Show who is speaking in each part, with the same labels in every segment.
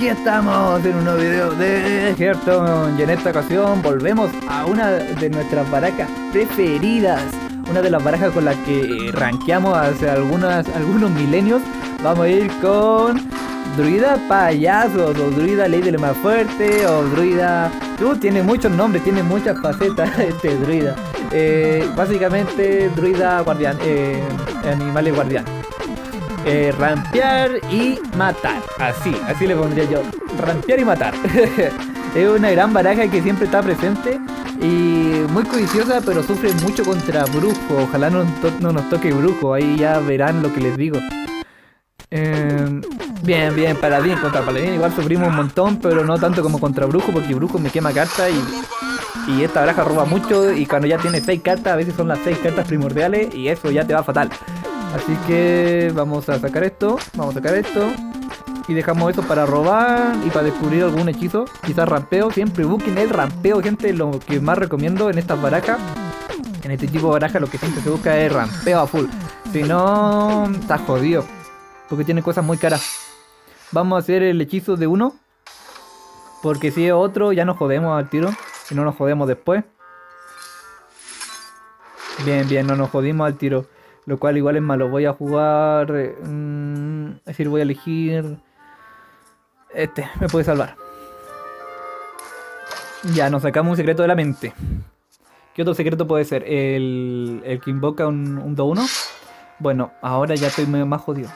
Speaker 1: aquí estamos en un nuevo video de Hearthstone y en esta ocasión volvemos a una de nuestras barajas preferidas, una de las barajas con las que rankeamos hace algunas, algunos milenios. Vamos a ir con Druida Payasos o Druida Ley del Más Fuerte o Druida... Tú tiene muchos nombres, tiene muchas facetas este Druida. Eh, básicamente Druida Guardián, eh, Animales Guardián. Eh, rampear y matar. Así, así le pondría yo. Rampear y matar. es una gran baraja que siempre está presente y muy codiciosa, pero sufre mucho contra brujo. Ojalá no, no nos toque brujo, ahí ya verán lo que les digo. Eh, bien, bien, paladín contra paladín. Igual sufrimos un montón, pero no tanto como contra brujo, porque brujo me quema carta y, y esta baraja roba mucho. Y cuando ya tiene 6 cartas, a veces son las 6 cartas primordiales y eso ya te va fatal. Así que vamos a sacar esto, vamos a sacar esto. Y dejamos esto para robar y para descubrir algún hechizo. Quizás rampeo. Siempre busquen el rampeo, gente. Lo que más recomiendo en estas barajas. En este tipo de barajas lo que siempre se busca es rampeo a full. Si no, está jodido. Porque tiene cosas muy caras. Vamos a hacer el hechizo de uno. Porque si es otro, ya nos jodemos al tiro. Y no nos jodemos después. Bien, bien, no nos jodimos al tiro. Lo cual igual es malo. Voy a jugar... Mmm, es decir, voy a elegir... Este, me puede salvar. Ya, nos sacamos un secreto de la mente. ¿Qué otro secreto puede ser? El, el que invoca un, un 2-1. Bueno, ahora ya estoy más jodido.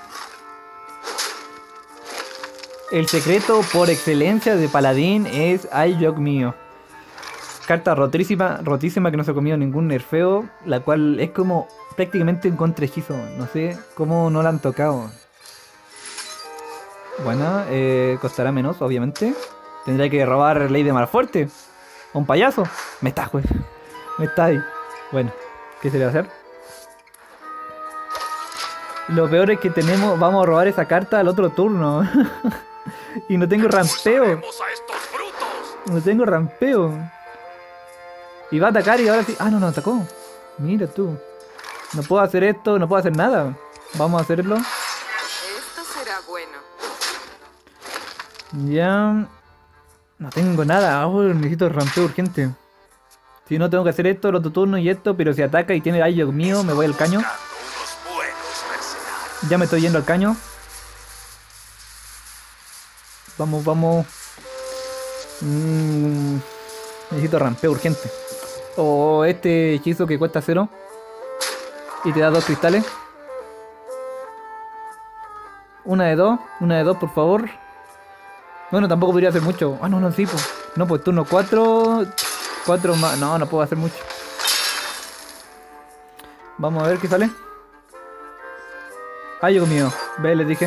Speaker 1: El secreto por excelencia de Paladín es Ay, Dios mío. Carta rotísima, rotísima que no se ha comido ningún nerfeo. La cual es como prácticamente un contrahechizo. No sé cómo no la han tocado. Bueno, eh, costará menos, obviamente. Tendría que robar ley de mal fuerte. Un payaso. Me está, güey. Me está ahí. Bueno, ¿qué se le va a hacer? Lo peor es que tenemos. Vamos a robar esa carta al otro turno. y no tengo rampeo. No tengo rampeo. Y va a atacar y ahora sí. Ah, no, no atacó. Mira tú. No puedo hacer esto, no puedo hacer nada. Vamos a hacerlo.
Speaker 2: Esto será bueno.
Speaker 1: Ya. No tengo nada. Oh, necesito rampeo urgente. Si no tengo que hacer esto, el otro turno y esto, pero si ataca y tiene daño mío, me voy al caño. Ya me estoy yendo al caño. Vamos, vamos. Mm, necesito rampeo urgente. O oh, este hechizo que cuesta cero. Y te da dos cristales. Una de dos, una de dos, por favor. Bueno, tampoco podría hacer mucho. Ah, no, no, sí, pues. No, pues turno 4. 4 más. No, no puedo hacer mucho. Vamos a ver qué sale. Ay, Dios mío. Ve, les dije.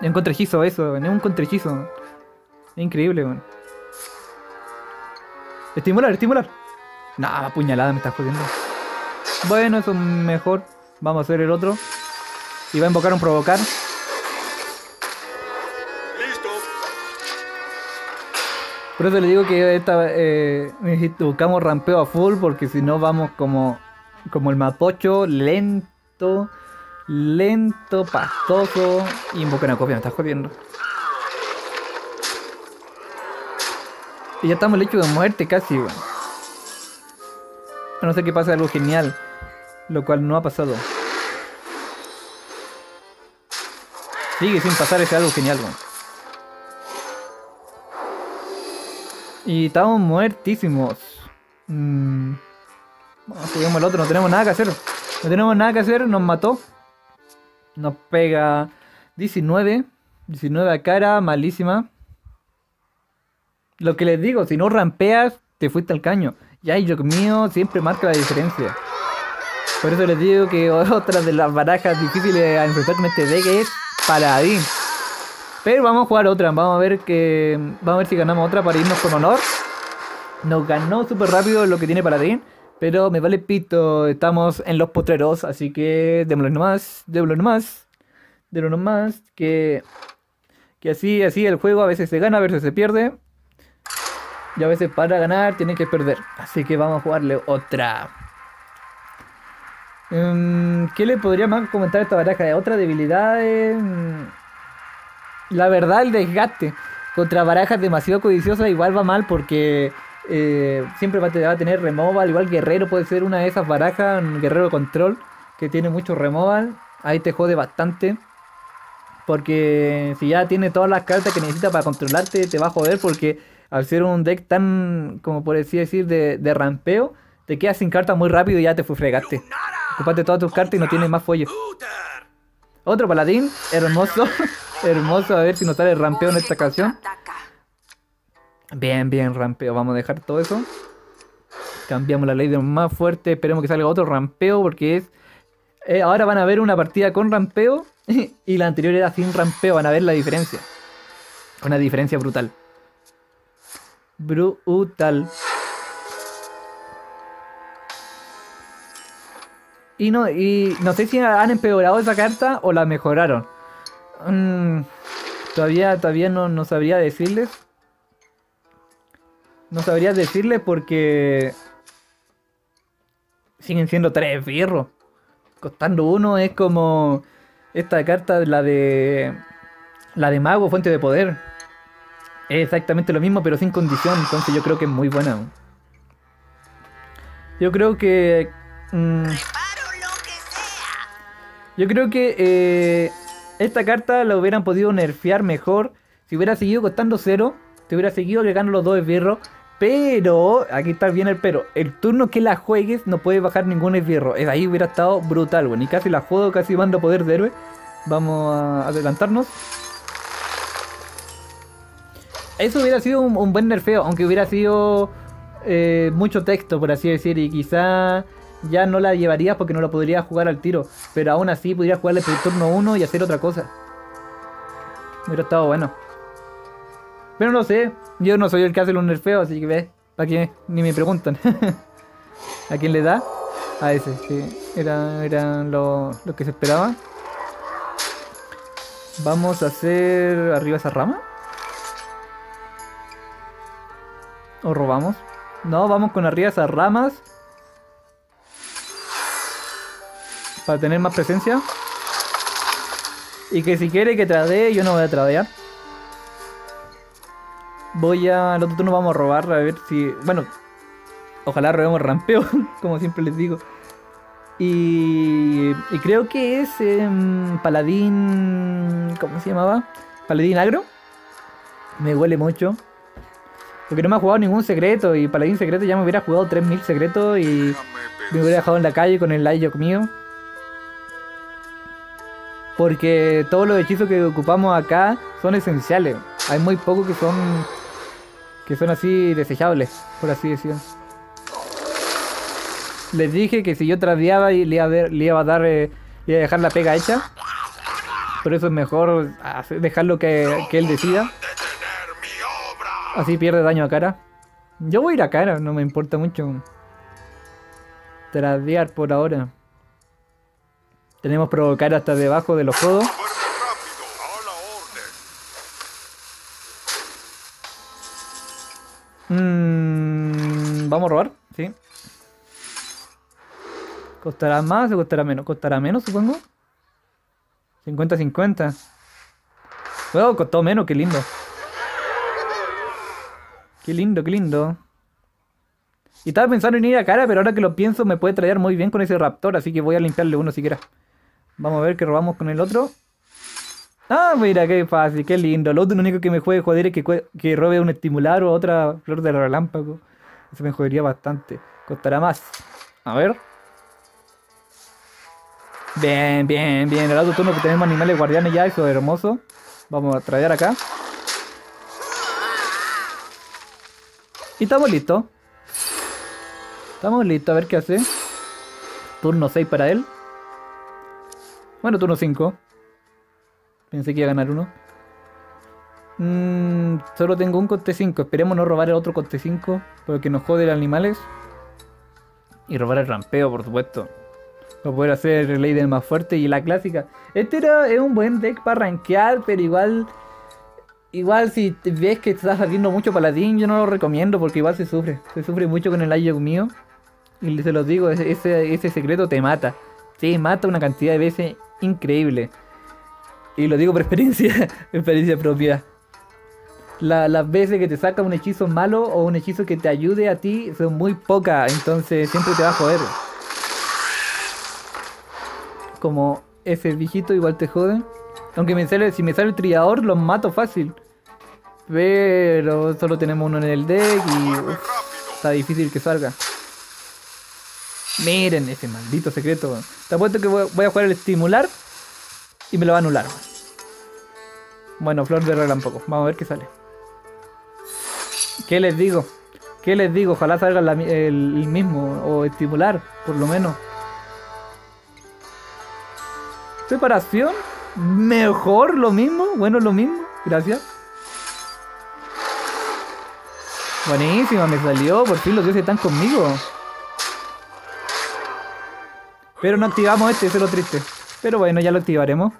Speaker 1: Es un contrahechizo eso, es un contrahechizo. Es increíble, weón. Estimular, estimular. Nah, puñalada me está jodiendo. Bueno, eso es mejor. Vamos a hacer el otro. Y va a invocar un provocar.
Speaker 3: Listo.
Speaker 1: Por eso le digo que esta eh, buscamos rampeo a full porque si no vamos como como el mapocho lento, lento, pastoso y invoca una copia, me estás jodiendo. Y ya estamos hecho de muerte casi, weón. A no sé qué pasa algo genial, lo cual no ha pasado. Sigue sin pasar ese algo genial. Y estamos muertísimos. Mm. Vamos, subimos el otro, no tenemos nada que hacer. No tenemos nada que hacer, nos mató. Nos pega 19. 19 a cara, malísima. Lo que les digo, si no rampeas, te fuiste al caño. Ya, y yo mío siempre marca la diferencia. Por eso les digo que otra de las barajas difíciles a enfrentar con este deck es Paladín. Pero vamos a jugar otra, vamos a ver que. Vamos a ver si ganamos otra para irnos con honor. Nos ganó súper rápido lo que tiene Paladín. Pero me vale pito, estamos en los potreros, así que démoslo nomás, démoslo nomás, démoslo nomás, que, que así, así el juego a veces se gana, a veces se pierde. Y a veces para ganar tienen que perder. Así que vamos a jugarle otra. Um, ¿Qué le podría más comentar a esta baraja? ¿Otra debilidad? Mm, la verdad, el desgaste contra barajas demasiado codiciosas igual va mal porque eh, siempre va a, tener removal. Igual Guerrero puede ser una de esas barajas, un Guerrero Control, que tiene mucho removal. Ahí te jode bastante. Porque si ya tiene todas las cartas que necesita para controlarte, te va a joder porque al ser un deck tan, como por así decir, de, de rampeo, te quedas sin cartas muy rápido y ya te fue fregaste. Ocupaste todas tus cartas y no tienes más follo. Otro paladín, hermoso, hermoso, a ver si nos sale rampeo en esta.
Speaker 2: Ataca.
Speaker 1: Bien, bien, rampeo. Vamos a dejar todo eso. Cambiamos la ley de más fuerte. Esperemos que salga otro rampeo porque es... eh, ahora van a ver una partida con rampeo y la anterior era sin rampeo. Van a ver la diferencia. Una diferencia brutal. Brutal. Y no, y no sé si han empeorado esa carta o la mejoraron. Mm, todavía, todavía no, no sabría decirles. No sabría decirle porque siguen siendo tres birros. Costando uno es como esta carta, la de la de mago, fuente de poder. Es exactamente lo mismo, pero sin condición. Entonces yo creo que es muy buena. Yo creo que mm, yo creo que eh, esta carta la hubieran podido nerfear mejor si hubiera seguido costando cero. Te hubiera seguido agregando los dos esbirros. Pero, aquí está bien el pero. El turno que la juegues no puede bajar ningún esbirro. Es ahí hubiera estado brutal, bueno. Y casi la juego, casi mando poder de héroe. Vamos a adelantarnos. Eso hubiera sido un, buen nerfeo, aunque hubiera sido eh, mucho texto, por así decir. Y quizá ya no la llevarías porque no la podrías jugar al tiro. Pero aún así podrías jugarle por turno 1 y hacer otra cosa. Hubiera estado bueno. Pero no sé, yo no soy el que hace los nerfeos, así que ve, para que ni me preguntan. ¿A quién le da? A ese, sí. Era, lo, lo que se esperaba. Vamos a hacer arriba esa rama. ¿O robamos? No, vamos con arriba esas ramas. Para tener más presencia. Y que si quiere que tradee, yo no voy a tradear. Voy a. Al otro turno vamos a robar a ver si. Bueno. Ojalá robemos rampeo, como siempre les digo. Y, creo que es em, Paladín. ¿Cómo se llamaba? Paladín Agro. Me huele mucho. Porque no me ha jugado ningún secreto. Y Paladín secreto ya me hubiera jugado 3000 secretos. Y me hubiera dejado en la calle con el Ayok mío. Porque todos los hechizos que ocupamos acá son esenciales. Hay muy pocos que son. que son así desechables, por así decirlo. Les dije que si yo tradeaba y le iba a, a dar. eh, iba a dejar la pega hecha. Por eso es mejor dejarlo que, que él decida. Así pierde daño a cara. Yo voy a ir a cara, no me importa mucho. Tradear por ahora. Tenemos provocar hasta debajo de los codos. Mm, Vamos a robar, sí. ¿Costará más o costará menos? ¿Costará menos, supongo? 50-50. Bueno, costó menos, qué lindo. Qué lindo, qué lindo. Y estaba pensando en ir a cara, pero ahora que lo pienso me puede traer muy bien con ese raptor, así que voy a limpiarle uno siquiera. Vamos a ver qué robamos con el otro. Ah, mira, qué fácil, qué lindo. Lo único que me juegue joder es que, que robe un estimular o otra flor de relámpago. Eso me jodería bastante. Costará más. A ver. Bien, bien, bien. El otro turno que tenemos animales guardianes ya, eso es hermoso. Vamos a traer acá. Y estamos listos. Estamos listos a ver qué hace. Turno 6 para él. Bueno, turno 5. Pensé que iba a ganar uno. Mm, solo tengo un coste 5. Esperemos no robar el otro coste 5. Porque nos jode los animales. Y robar el rampeo, por supuesto. Para poder hacer el ley del más fuerte y la clásica. Este era, es un buen deck para rankear, pero igual. Igual si ves que estás saliendo mucho paladín, yo no lo recomiendo porque igual se sufre. Se sufre mucho con el Ayok mío. Y se los digo, ese, ese, ese secreto te mata. Te mata una cantidad de veces increíble. Y lo digo por experiencia, experiencia propia. La- las veces que te saca un hechizo malo o un hechizo que te ayude a ti son muy pocas, entonces siempre te va a joder. Como ese viejito igual te jode. Aunque me sale, si me sale el trillador, los mato fácil. Pero solo tenemos uno en el deck y está difícil que salga. Miren ese maldito secreto. Te apuesto que voy a jugar el estimular y me lo va a anular. Bueno, flor de relámpago. Vamos a ver qué sale. ¿Qué les digo? ¿Qué les digo? Ojalá salga el, mismo o estimular, por lo menos. Preparación. Mejor lo mismo. Bueno, lo mismo. Gracias. Buenísima, me salió. Por fin los dioses están conmigo. Pero no activamos este, eso es lo triste. Pero bueno, ya lo activaremos.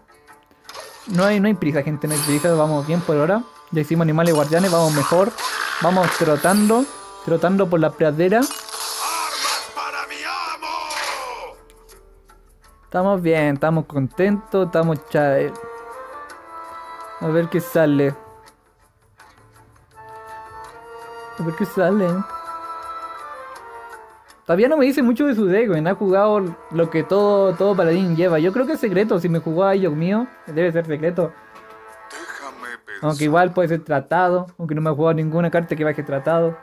Speaker 1: No hay, no hay prisa, gente, no hay prisa. Vamos bien por ahora. Ya hicimos animales guardianes, vamos mejor. Vamos trotando, trotando por la pradera.
Speaker 3: ¡Armas para mi amo!
Speaker 1: Estamos bien, estamos contentos, estamos cha... eh. A ver qué sale. A ver qué sale. Todavía no me dice mucho de su deck, weón. Ha jugado lo que todo, todo paladín lleva. Yo creo que es secreto. Si me jugó a ellos mío, debe ser secreto.
Speaker 3: Déjame pensar.
Speaker 1: Aunque igual puede ser tratado. Aunque no me ha jugado ninguna carta que baje tratado.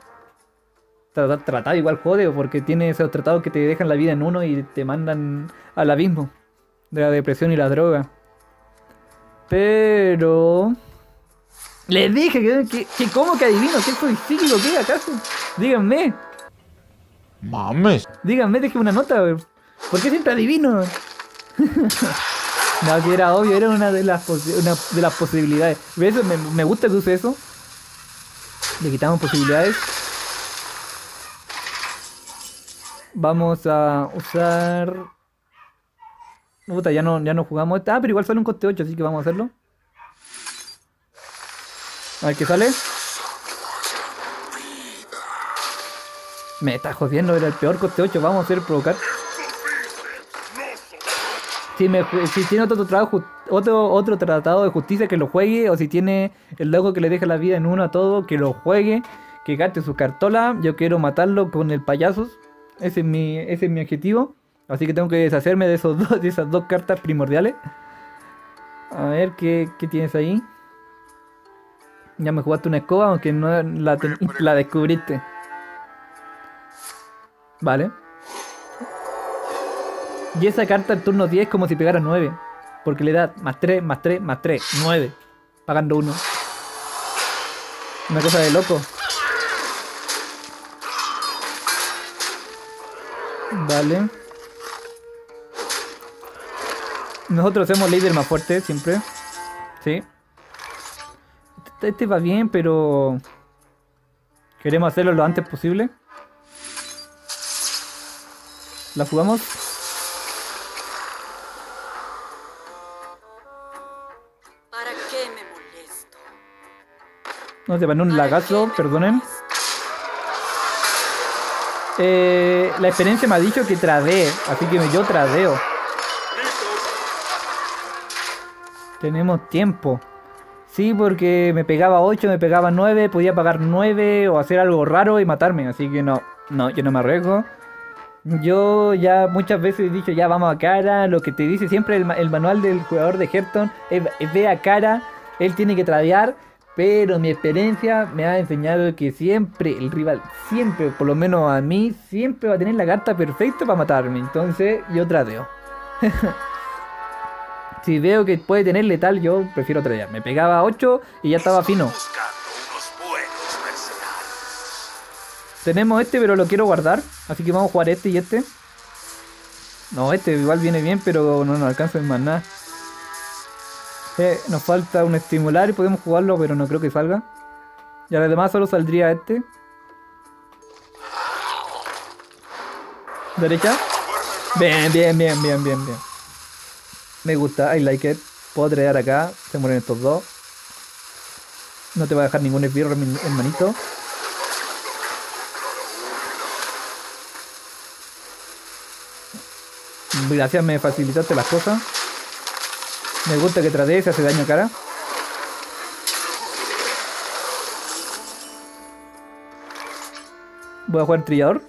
Speaker 1: Tra- Tratado igual jode, porque tiene esos tratados que te dejan la vida en uno y te mandan al abismo de la depresión y la droga. Pero. Les dije que, que, que ¿cómo que adivino? ¿Qué soy psíquico? ¿Qué acaso? Díganme,
Speaker 4: Mames.
Speaker 1: díganme, deje una nota. weón. ¿Por qué siempre adivino? no, que era obvio, era una de las, una de posibilidades. ¿Ves? Me, gusta que use eso. Le quitamos posibilidades. Vamos a usar. Puta, ya no, ya no jugamos. Ah, pero igual sale un coste 8, así que vamos a hacerlo. A ver qué sale. Me está jodiendo, era el peor coste 8. Vamos a hacer provocar. Si, me, si tiene otro, otro, otro tratado de justicia que lo juegue, o si tiene el loco que le deja la vida en uno a todo, que lo juegue, que gaste su cartola. Yo quiero matarlo con el payasos. Ese es mi, ese es mi objetivo. Así que tengo que deshacerme de, esos dos, de esas dos cartas primordiales. A ver, ¿qué, qué tienes ahí? Ya me jugaste una escoba, aunque no la, la descubriste. Vale. Y esa carta al turno 10 es como si pegara 9. Porque le da más 3, más 3, más 3, 9. Pagando 1. Una cosa de loco. Vale. Nosotros hacemos líder más fuerte siempre. Sí. Este, este va bien, pero... Queremos hacerlo lo antes posible. ¿La jugamos?
Speaker 2: ¿Para qué me molesto?
Speaker 1: No se van un
Speaker 2: ¿Para
Speaker 1: lagazo, perdonen. Eh, la experiencia me ha dicho que tradee, así que yo tradeo. Tenemos tiempo. Sí, porque me pegaba 8, me pegaba 9, podía pagar 9 o hacer algo raro y matarme, así que no, no, yo no me arriesgo. Yo ya muchas veces he dicho, ya vamos a cara, lo que te dice siempre el, ma- el manual del jugador de es, es ve a cara, él tiene que tradear, pero mi experiencia me ha enseñado que siempre, el rival, siempre, por lo menos a mí, siempre va a tener la carta perfecta para matarme, entonces yo tradeo. si veo que puede tener letal, yo prefiero tradear. Me pegaba 8 y ya estaba fino. Tenemos este, pero lo quiero guardar. Así que vamos a jugar este y este. No, este igual viene bien, pero no nos alcanza en más nada. Eh, nos falta un estimular y podemos jugarlo, pero no creo que salga. Y además solo saldría este. ¿Derecha? Bien, bien, bien, bien, bien, bien. Me gusta, I like it. Puedo traer acá, se mueren estos dos. No te va a dejar ningún esbirro, hermanito. Gracias, me facilitaste las cosas. Me gusta que trade se hace daño cara. Voy a jugar trillador.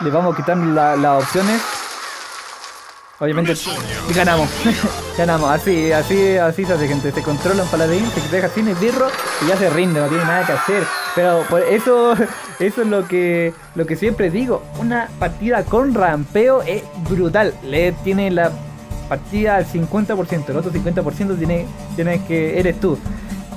Speaker 1: Le vamos a quitar la- las opciones. Obviamente ganamos. ganamos. Así, así, así se hace gente. Se controla un paladín, se deja sin esbirro y ya se rinde, no tiene nada que hacer. Pero por eso, eso es lo que, lo que siempre digo. Una partida con rampeo es brutal. Le tiene la partida al 50%, el otro 50% tiene, tiene que eres tú.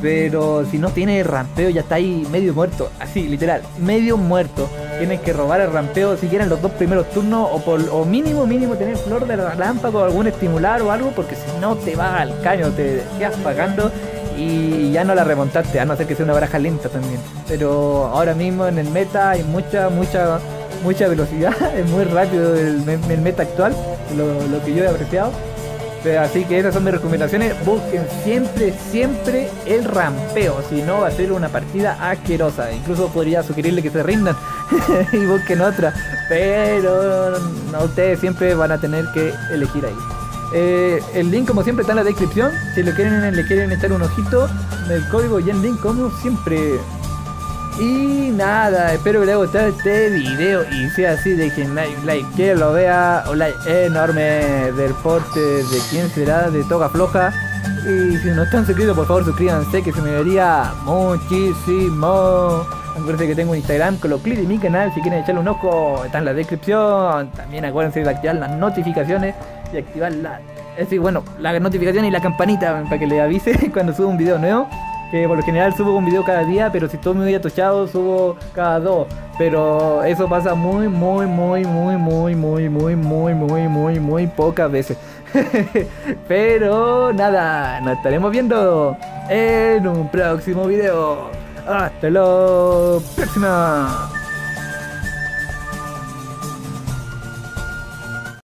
Speaker 1: Pero si no tiene rampeo ya está ahí medio muerto, así literal, medio muerto. Tienes que robar el rampeo si quieren los dos primeros turnos o, por, mínimo mínimo tener flor de relámpago algún estimular o algo porque si no te va al caño, te quedas pagando y ya no la remontaste, a no ser que sea una baraja lenta también. Pero ahora mismo en el meta hay mucha, mucha, mucha velocidad, es muy rápido el, el meta actual, lo, lo que yo he apreciado. Pero Así que esas son mis recomendaciones. Busquen siempre, siempre el rampeo. Si no, va a ser una partida asquerosa. Incluso podría sugerirle que se rindan y busquen otra. Pero no, ustedes siempre van a tener que elegir ahí. Eh, el link, como siempre, está en la descripción. Si le quieren, le quieren echar un ojito, el código y el link, como siempre. Y nada, espero que les haya gustado este video y si es así dejen like, like, que lo vea, un like enorme del porte de quién será, de Toga Floja. Y si no están suscritos, por favor suscríbanse que se me vería muchísimo. Acuérdense que tengo un Instagram con los clips de mi canal, si quieren echarle un ojo, está en la descripción. También acuérdense de activar las notificaciones y activar la... Es decir, bueno, la notificación y la campanita para que le avise cuando subo un video nuevo. Que por lo general subo un video cada día, pero si estoy muy atochado subo cada dos. Pero eso pasa muy, muy, muy, muy, muy, muy, muy, muy, muy, muy, muy pocas veces. pero nada, nos estaremos viendo en un próximo video. Hasta la próxima.